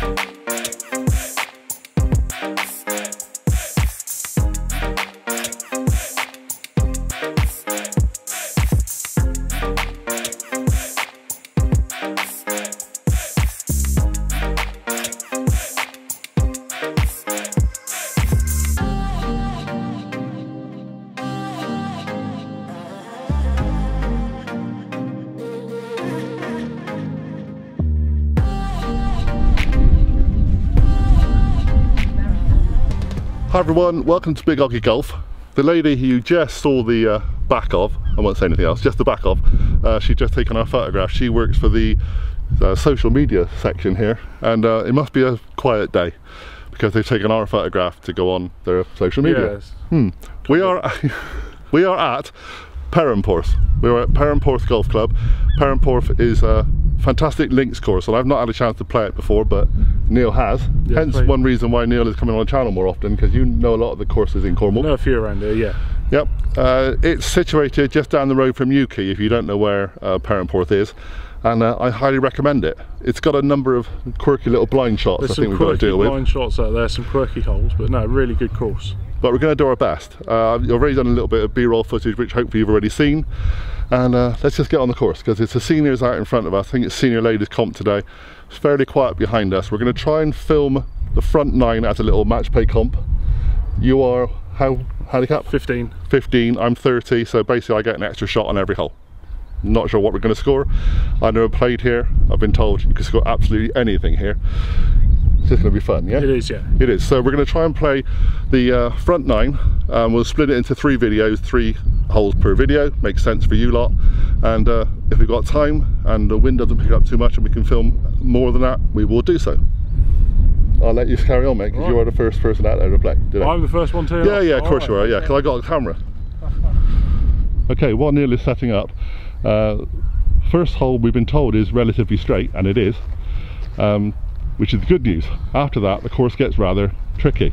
you Everyone, welcome to Big Oggie Golf. The lady who you just saw the uh, back of, I won't say anything else, just the back of, uh, she's just taken our photograph. She works for the uh, social media section here and uh, it must be a quiet day because they've taken our photograph to go on their social media. Yes. Hmm. We are we are at Perranporth. We're at Perranporth Golf Club. Perranporth is a fantastic links course and I've not had a chance to play it before but Neal has. Yeah, Hence one reason why Neal is coming on the channel more often because you know a lot of the courses in Cornwall. Know a few around here, yeah. Yep. Uh, it's situated just down the road from Newquay if you don't know where uh, Perranporth is and uh, I highly recommend it. It's got a number of quirky little blind shots There's I think we've got to deal with. blind shots out there, some quirky holes, but no, really good course. but we're going to do our best. Uh, I've already done a little bit of B-roll footage, which hopefully you've already seen. And uh, let's just get on the course because it's the seniors out in front of us. I think it's senior ladies comp today. It's fairly quiet behind us. We're going to try and film the front nine as a little match play comp. You are how handicap? 15. 15. I'm 30, so basically I get an extra shot on every hole. Not sure what we're going to score. I've never played here. I've been told you can score absolutely anything here. It's just going to be fun, yeah? It is, yeah. It is. So we're going to try and play the uh, front nine. Um, we'll split it into three videos, three holes per video. Makes sense for you lot. And uh, if we've got time and the wind doesn't pick up too much and we can film more than that, we will do so. I'll let you carry on, mate, because you Right. are the first person out there to play. today. I'm the first one to. Yeah, yeah, of course you are. Yeah, because I got a camera. Okay, while Neal is setting up, uh, first hole we've been told is relatively straight, and it is, um, which is good news. After that, the course gets rather tricky.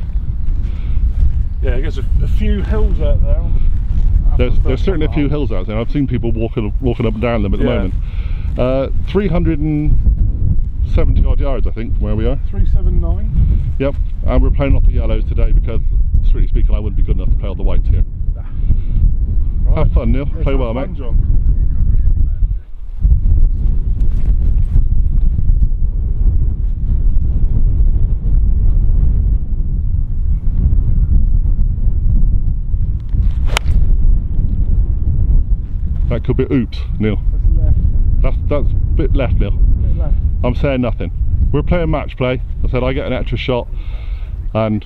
Yeah, there's a, a few hills out there. There's, the there's certainly a few hills out there. I've seen people walking walking up and down them at the Yeah. moment. Uh, 370 odd yards, I think, from where we are. 379. Yep, and we're playing off the yellows today because, strictly speaking, I wouldn't be good enough to play all the whites here. Right. Have fun, Neal. Let's Play well, fun, mate. John. That could be oops, Neal. That's left. That's that's a bit left, Neal. Bit left. I'm saying nothing. We're playing match play. I said I get an extra shot, and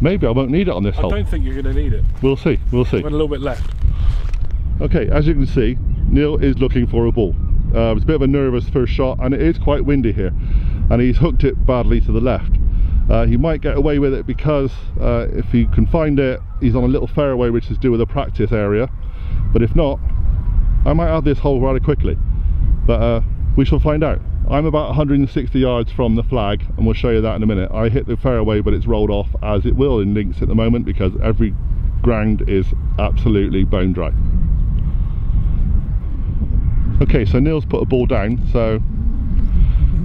maybe I won't need it on this I hole. I don't think you're going to need it. We'll see. We'll see. Went a little bit left. Okay, as you can see, Neal is looking for a ball. Uh, it's a bit of a nervous first shot, and it is quite windy here, and he's hooked it badly to the left. Uh, he might get away with it because uh, if he can find it, he's on a little fairway which is due with a practice area. But if not, I might have this hole rather quickly. But uh, we shall find out. I'm about 160 yards from the flag, and we'll show you that in a minute. I hit the fairway, but it's rolled off as it will in links at the moment because every ground is absolutely bone dry. Okay, so Neal's put a ball down, so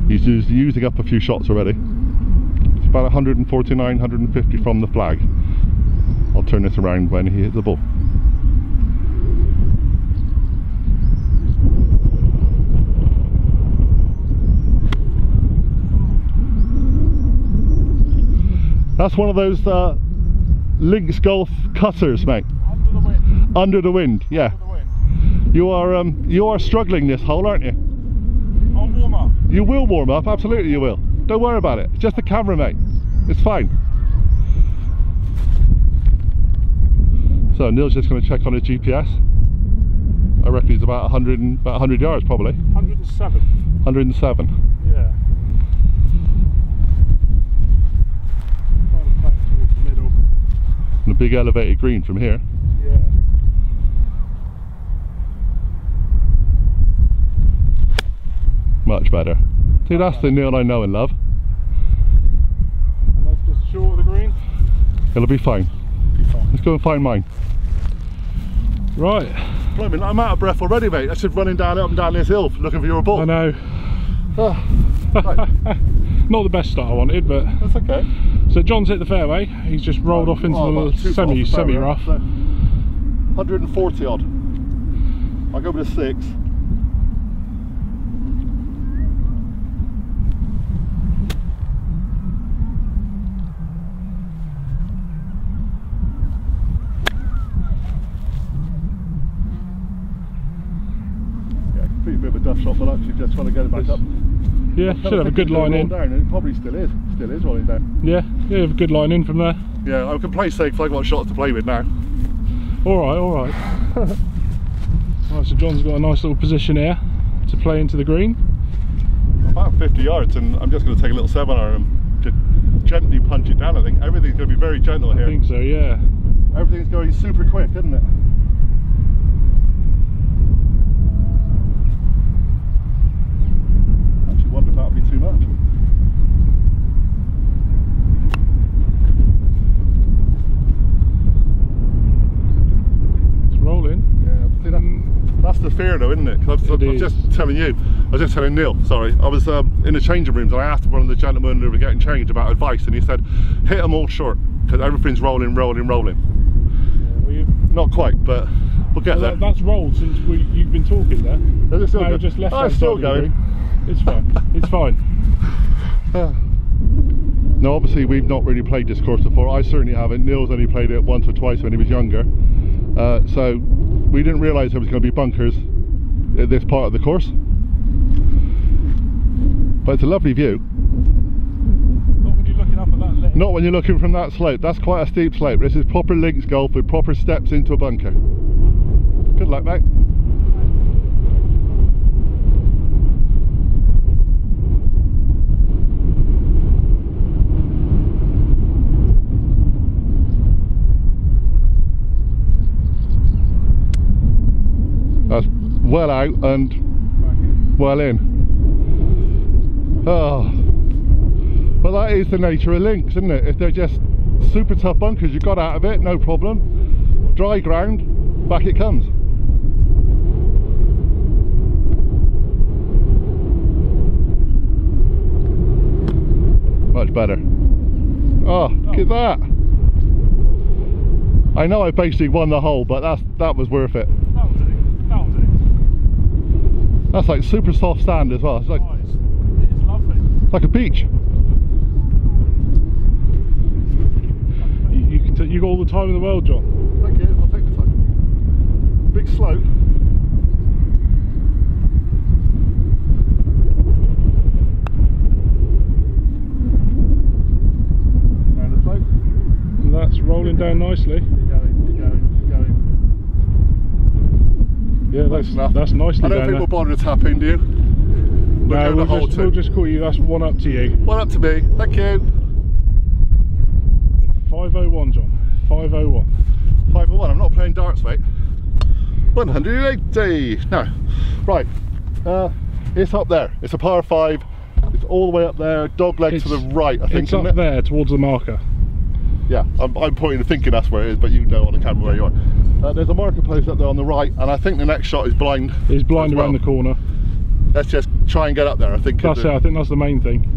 he's us- using up a few shots already. It's about 149, 150 from the flag. I'll turn this around when he hits the ball. That's one of those uh, links golf cutters, mate. Under the wind. Under the wind, yeah. The wind. You are um, you are struggling this hole, aren't you? I'll warm up. You will warm up, absolutely you will. Don't worry about it. It's just the camera, mate. It's fine. So Neal's just going to check on his GPS. I reckon he's about 100, about 100 yards probably. 107. 107. Yeah. Trying to play it towards the middle. A big elevated green from here. Yeah. Much better. See, that's the Neal I know and love. And that's just short of the green. It'll be fine. Be fine. Let's go and find mine. Right. Blimey, I'm out of breath already, mate. That's just running down up and down this hill looking for your ball. I know. Ah, right. Not the best start I wanted, but That's okay. So John's hit the fairway. He's just rolled off into Oh, the semi to semi rough. so 140 odd. I'll go with a six. Yeah, complete bit of a duff shot, but actually just trying to get it back up. Yeah, should have a good line in. Down, it probably still is. Still is rolling down. Yeah, yeah, have a good line in from there. Yeah, I can play safe I've got shots to play with now. All right, all right. right, so John's got a nice little position here to play into the green. About 50 yards, and I'm just going to take a little seven iron and gently punch it down. I think everything's going to be very gentle here. I think so, yeah. Everything's going super quick, isn't it? Actually, wonder if that would be too much. It's rolling. Yeah, see that, that's the fear though, isn't it? 'Cause I was, It I was just telling you, I was just telling Neal, sorry, I was um, in the changing rooms and I asked one of the gentlemen who were getting changed about advice and he said, hit them all short because everything's rolling, rolling, rolling. Yeah, well, you- Not quite, but we'll get well, there. that, that's rolled since we, you've been talking there. Is it still no, just left Oh, it's still side of the going. It's fine. It's fine. No, obviously we've not really played this course before. I certainly haven't. Neal's only played it once or twice when he was younger. Uh, so we didn't realise there was going to be bunkers at this part of the course. But it's a lovely view. Not when you're looking up at that ledge. Not when you're looking from that slope. That's quite a steep slope. This is proper links golf with proper steps into a bunker. Good luck, mate. That's well out and well in. Oh. But that is the nature of links, isn't it? If they're just super tough bunkers, you got out of it, no problem. Dry ground, back it comes. Much better. Oh, look at that. I know I basically won the hole, but that's that was worth it. That'll do. That'll do. That's like super soft sand as well. It's like Oh, it's, it's lovely. like a beach. You, you can t- you got all the time in the world, John. Thank you. I'll take this one. Big slope. Down the slope. And that's rolling down nicely. Keep going, keep going, keep going. Yeah, that's enough. that's nicely I don't think we'll bother to tap in, do you? We'll no, we'll just, we'll just call you. That's one up to you. One up to me. Thank you. 501, John. 501. 501. I'm not playing darts, mate. 180. No. Right. Uh, it's up there. It's a par five. It's all the way up there. Dog leg to the right, I think. It's up it? there towards the marker. Yeah, I'm, I'm pointing and thinking that's where it is, but you know on the camera where you are. Uh, there's a marker post up there on the right, and I think the next shot is blind. It's blind around well. the corner. Let's just try and get up there. I think. That's it. I think that's the main thing.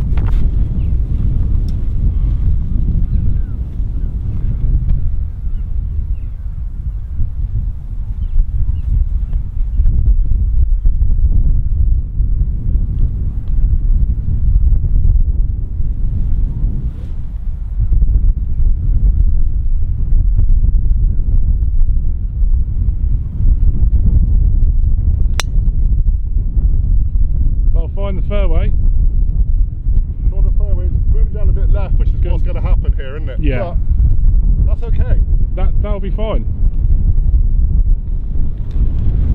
I'll find the fairway. On the fairway, it's moving down a bit left, which is what's going to happen here, isn't it? Yeah. But that's okay. That that'll be fine.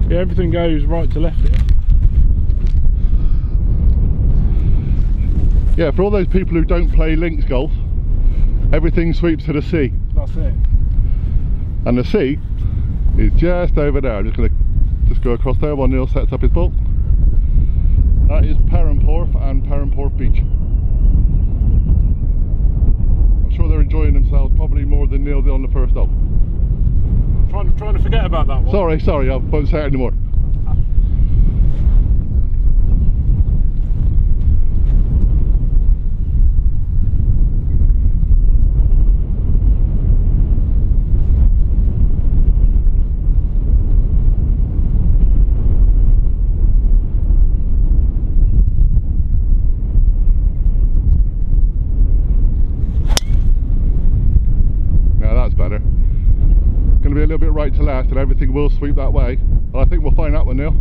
Yeah, everything goes right to left here. Yeah, for all those people who don't play links golf, everything sweeps to the sea, That's it. and the sea is just over there. I'm just going to just go across there while Neal sets up his ball. That is Perranporth and Perranporth Beach. I'm sure they're enjoying themselves probably more than Neal did on the first hole. Trying trying to forget about that one. Sorry, sorry, I won't say it anymore. Now that's better. Going to be a little bit right left and everything will sweep that way. I think we'll find that one, Neal.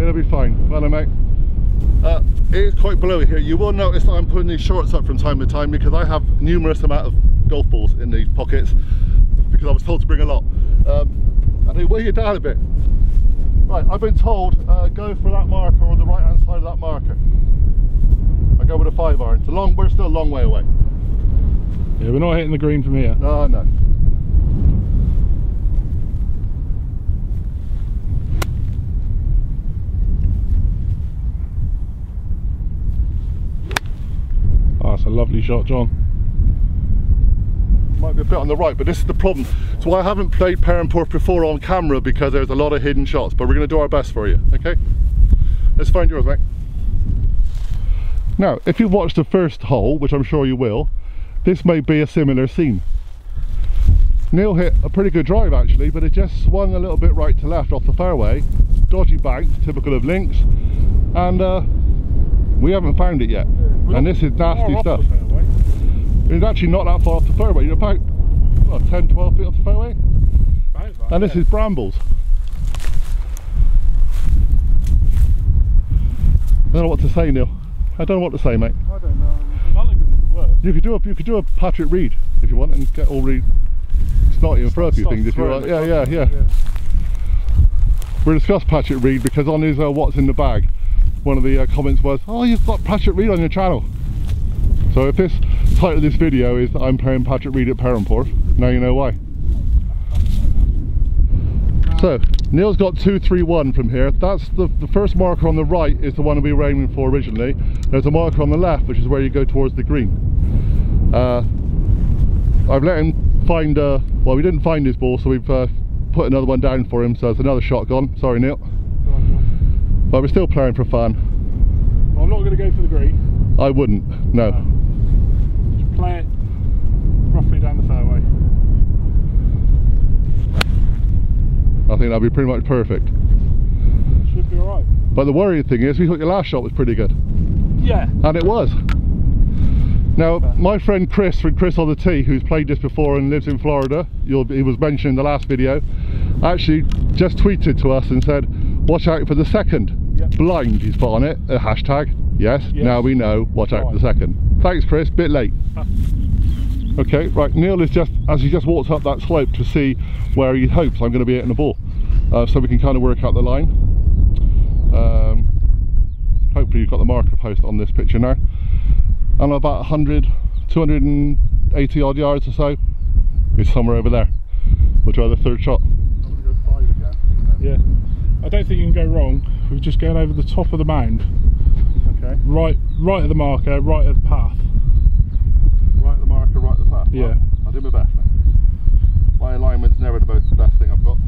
It'll be fine. Well, mate. Uh, it is quite blowy here. You will notice that I'm putting these shorts up from time to time because I have numerous amount of golf balls in these pockets because I was told to bring a lot. Um, and they weigh you down a bit. Right, I've been told uh, go for that marker on the right hand side of that marker. I go with a five iron. It's a long, we're still a long way away. Yeah, we're not hitting the green from here. Oh, no. Oh, that's a lovely shot, John. Might be a bit on the right, but this is the problem. So I haven't played Perranporth before on camera because there's a lot of hidden shots, but we're going to do our best for you, okay? Let's find yours, mate. Now, if you've watched the first hole, which I'm sure you will, this may be a similar scene. Neal hit a pretty good drive actually, but it just swung a little bit right to left off the fairway. Dodgy banks, typical of links, and uh, we haven't found it yet. We're and this is nasty stuff. It's actually not that far off the fairway, you're about what, 10, 12 feet off the fairway. That, And this yeah. is brambles. I don't know what to say, Neal. I don't know what to say, mate. I don't know. Mulligan's the word. You could do a you could do a Patrick Reed if you want and get all really snotty and throw a few things if you want. the Yeah, yeah, yeah. We'll discuss Patrick Reed because on his uh, What's in the Bag, one of the uh, comments was, "Oh, you've got Patrick Reed on your channel." So if this title of this video is I'm playing Patrick Reed at Perranporth, now you know why. So Neal's got two, three, one from here. That's the, the first marker on the right is the one we were aiming for originally. There's a marker on the left, which is where you go towards the green. Uh, I've let him find. Uh, well, we didn't find his ball, so we've uh, put another one down for him. So it's another shot gone. Sorry, Neal. On, But we're still playing for fun. I'm not going to go for the green. I wouldn't. No. Just play it roughly down the fairway. I think that'd be pretty much perfect. Should be alright. But the worrying thing is, we thought your last shot was pretty good, Yeah. and it was. Now, my friend Chris from Chris on the Tee, who's played this before and lives in Florida, you'll, he was mentioned in the last video, actually just tweeted to us and said, "Watch out for the second Yep. blind." He's put on it a hashtag. Yes, Yes. now we know. Watch out for the second. Thanks, Chris. Bit late. Okay, right. Neal is just as he just walks up that slope to see where he hopes I'm going to be hitting the ball, uh, so we can kind of work out the line. Um, hopefully, you've got the marker post on this picture now. And about 100, 280 odd yards or so is somewhere over there. We'll try the third shot. I'm going to go five again. Yeah. I don't think you can go wrong with just going over the top of the mound. Okay. Right right at the marker, right at the path. Right the marker, right the path. Yeah. Well, I'll do my best, mate. My alignment's never the most best thing I've got.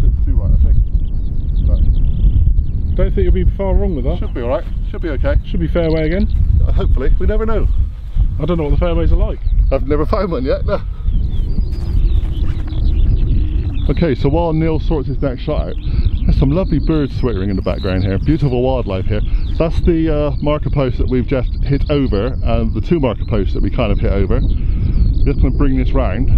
Bit too right, I think. Right. Don't think you'll be far wrong with that. Should be alright. Should be okay. Should be fairway again. Uh, hopefully. We never know. I don't know what the fairways are like. I've never found one yet. No. Okay, so while Neal sorts his next shot out, there's some lovely birds twittering in the background here. Beautiful wildlife here. That's the uh, marker post that we've just hit over, and the two marker posts that we kind of hit over. Just going to bring this round.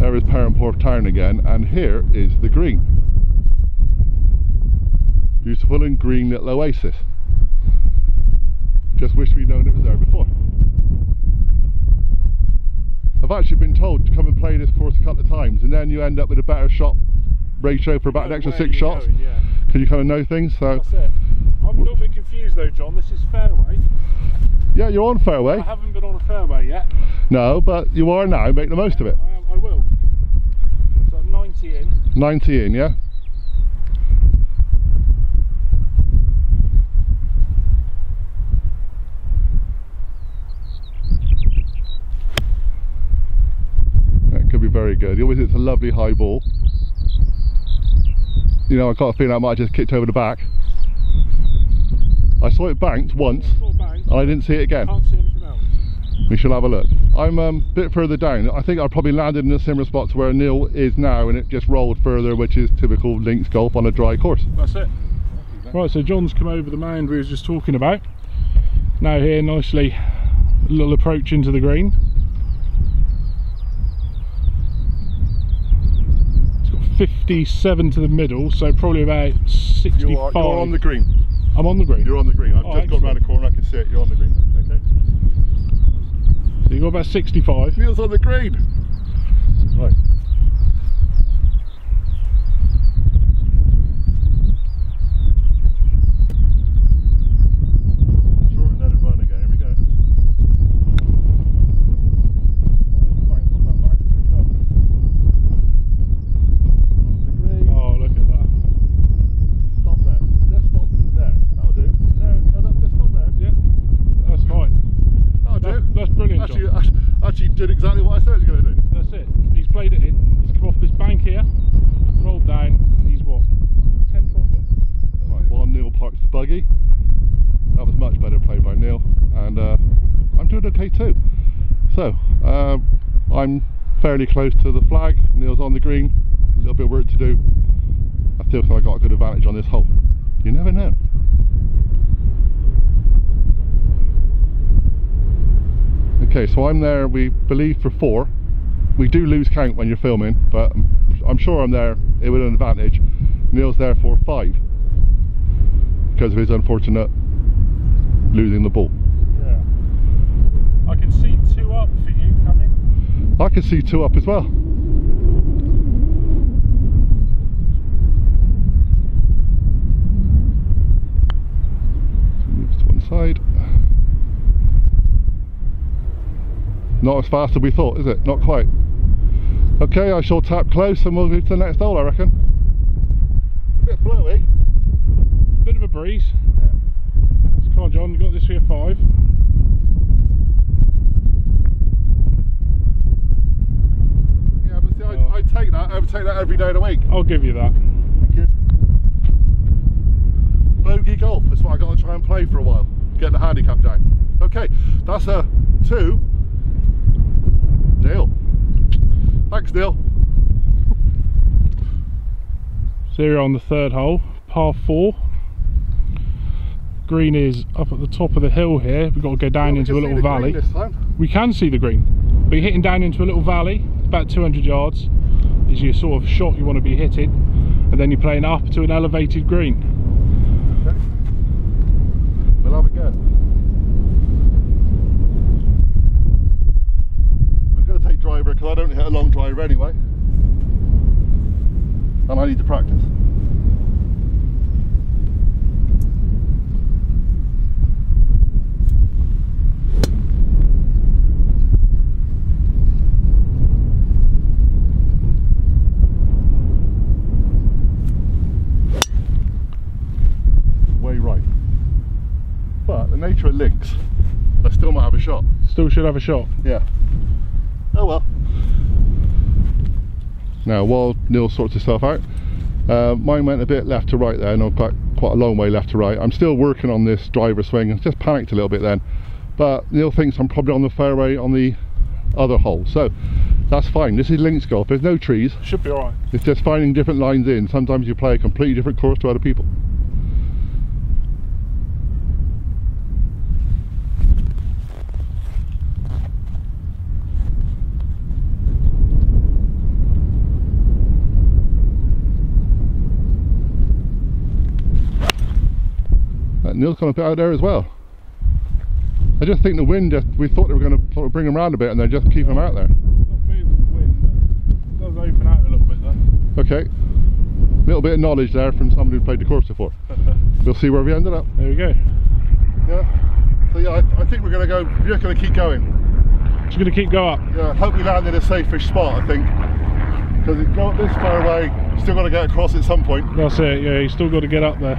There is Perranporth Town again, and here is the green. Beautiful and green little oasis. Just wish we'd known it was there before. I've actually been told to come and play this course a couple of times, and then you end up with a better shot ratio for about an extra six shots going, yeah. because you kind of know things. So That's it. I'm a little bit confused though, John. This is fairway. yeah, you're on fairway. I haven't been on a fairway yet. No, but you are now. Make the most of it. I, am, I will. So 90 in. 90 in, yeah. That could be very good. He always hits a lovely high ball. You know, I got a feeling I might have just kicked over the back. I saw it banked once, Full bank. I didn't see it again. See. We shall have a look. I'm um, a bit further down. I think I probably landed in a similar spot to where Neal is now, and it just rolled further, which is typical links golf on a dry course. That's it. Right, so John's come over the mound we was just talking about. Now here nicely, a little approach into the green. 57 to the middle, so probably about 65. You are, you're on the green. I'm on the green. You're on the green. I've Oh, just got around the corner. I can see it. You're on the green. Okay. So you got about 65. Neal's on the green. Right. Short and let it run again. Here we go. Right, stop that, Mark. Pick it up. On the green. Oh, look at that. Stop there. Just stop there. That'll do. No, no, no, just stop there. Yeah, that's fine. That'll That, do. that's brilliant, Actually, John. actually, actually did exactly what I said it was going to do. That's it. He's played it in. He's come off this bank here, rolled down, and he's what? 10 foot. Right, while Neal parks the buggy. That was much better played by Neal, and uh, I'm doing okay too. So, uh, I'm fairly close to the flag. Neal's on the green. A little bit of work to do. I still think I got a good advantage on this hole. You never know. Okay, so I'm there. We believe for four. We do lose count when you're filming, but I'm, sure I'm there It with an advantage. Neal's there for five because of his unfortunate losing the ball. Yeah. I can see two up for you coming. I can see two up as well. Moves to one side. Not as fast as we thought, is it? Not quite. Okay, I shall tap close and we'll move to the next hole, I reckon. Bit blowy. Bit of a breeze. Come on, John, you got this for your five. Yeah, but see, I. Take that. I would take that every day of the week. I'll give you that. Thank you. Bogey golf. That's what I got to try and play for a while. Get the handicap down. Okay, that's a two. Neal. Thanks, Neal. So here on the third hole, par four. Green is up at the top of the hill here. We've got to go down We into a little valley. green This time. We can see the green, but you're hitting down into a little valley, about 200 yards, is your sort of shot you want to be hitting, and then you're playing up to an elevated green. Okay. We'll have a go. I'm going to take driver because I don't hit a long driver anyway. And I need to practice. Way right. Of links, I still might have a shot. Still should have a shot. Yeah. Oh well. Now, while Neal sorts himself out, uh, mine went a bit left to right there, and I'm quite, quite a long way left to right. I'm still working on this driver swing, I just panicked a little bit then. But Neal thinks I'm probably on the fairway on the other hole, so that's fine. This is links golf, there's no trees, Should be alright. it's just finding different lines in. Sometimes you play a completely different course to other people. Neal's a bit out there as well. I just think the wind, just, we thought they were going to sort of bring them around a bit and then just keep them out there. Not moving with wind, it does open out a little bit though. Okay. Little bit of knowledge there from somebody who played the course before. We'll see where we ended up. There we go. Yeah. So yeah, I, I think we're going to go. We're just going to keep going. Just gonna keep go up. Yeah. Hope we land in a safe-ish spot. I think because it go up this far away, still got to get across at some point. That's it, yeah, you still got to get up there.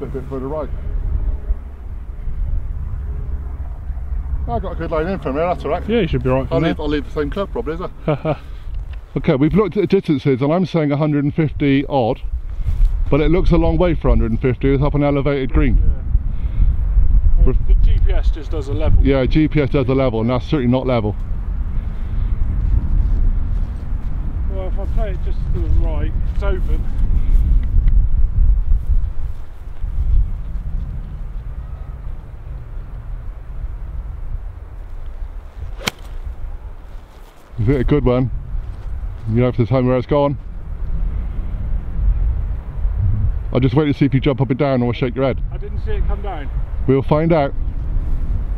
I a bit further right. I got a good line in from there. That's all right. Yeah, you should be right I'll leave, I'll leave the same club probably, is it? Okay, we've looked at the distances and I'm saying 150 odd, but it looks a long way for 150. It's up an elevated green. Well, the GPS just does a level. Yeah, GPS does a level and that's certainly not level. Well, if I play it just to the right, it's open. A good one? You have to tell me where it's gone. I'll just wait to see if you jump up and down or shake your head. I didn't see it come down. We'll find out.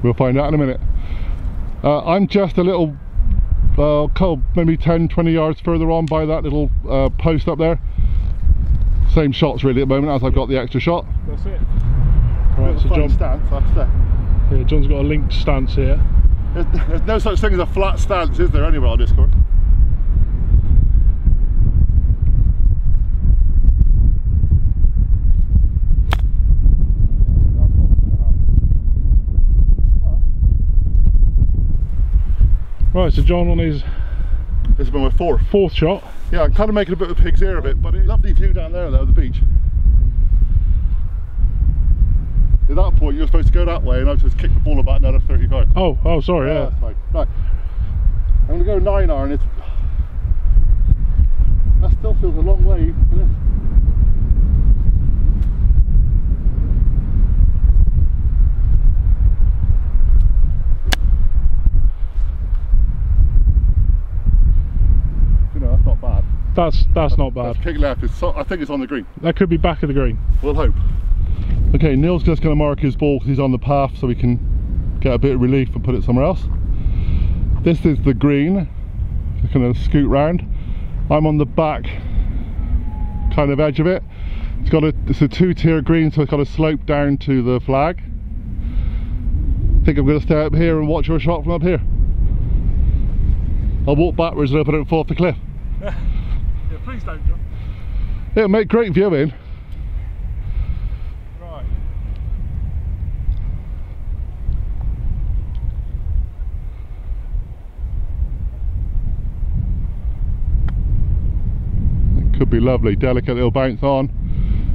We'll find out in a minute. Uh, I'm just a little, uh, couple- maybe 10, 20 yards further on by that little uh, post up there. Same shots really at the moment as I've got the extra shot. That's it. Right, so John, stance, that's it. yeah, John's got a linked stance here. There's, there's no such thing as a flat stance, is there, anywhere on this Discord? Right, so John on his This has been my fourth. fourth shot. Yeah, I'm kind of making a bit of a pig's ear of it, but it's a lovely view down there though, the beach. At that point, you're supposed to go that way, and I just kicked the ball about another 35. Oh, oh, sorry, yeah. fine. Right. I'm going to go 9 iron. It's... That still feels a long way. for this. You know, that's not bad. That's that's not bad. That's kick left. It's so, I think it's on the green. That could be back of the green. We'll hope. Okay, Neal's just going to mark his ball because he's on the path so we can get a bit of relief and put it somewhere else. This is the green. Just going to scoot round. I'm on the back kind of edge of it. It's got a it's a two-tier green, so it's got a slope down to the flag. I think I'm going to stay up here and watch your shot from up here. I'll walk backwards and hope I don't fall off the cliff. Yeah, please don't, John. It'll make great viewing. Right. Could be lovely, delicate little bounce on.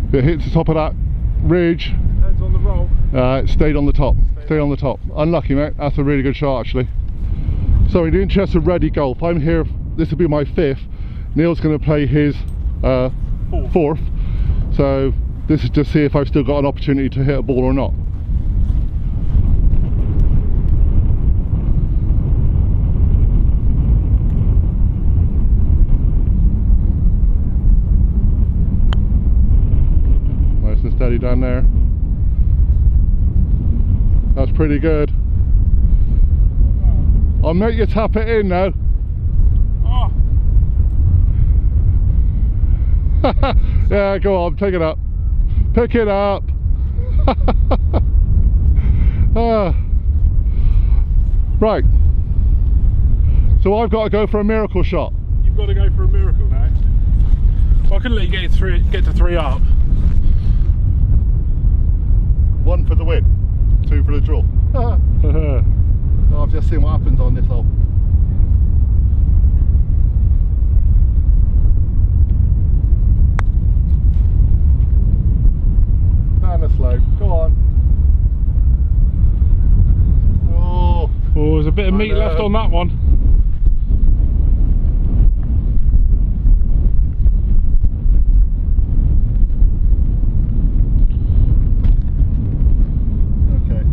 If it hits the top of that ridge, Heads on the roll. uh, it stayed on the top. Stayed on the top. Unlucky, mate. That's a really good shot, actually. So, in the interest of ready golf, I'm here. This will be my fifth. Neal's going to play his uh, Fourth. fourth. So, this is to see if I've still got an opportunity to hit a ball or not. Nice and steady down there. That's pretty good. I'll make you tap it in now. Oh, yeah, go on, pick it up. Pick it up. Ah. Right. So I've got to go for a miracle shot. you've got to go for a miracle now. I couldn't let you get three, get to three up. One for the win, two for the draw. I've just seen what happens on this hole. Down the slope. Go on. Oh, oh, there's a bit of meat left on that one. okay.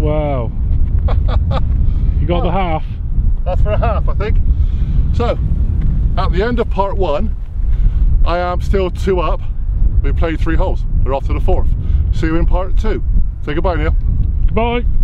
Wow. You got the half. That's for a half, I think. So, at the end of part one, I am still two up. We played three holes. We're off to the fourth. See you in part two. Say goodbye, Neal. Goodbye.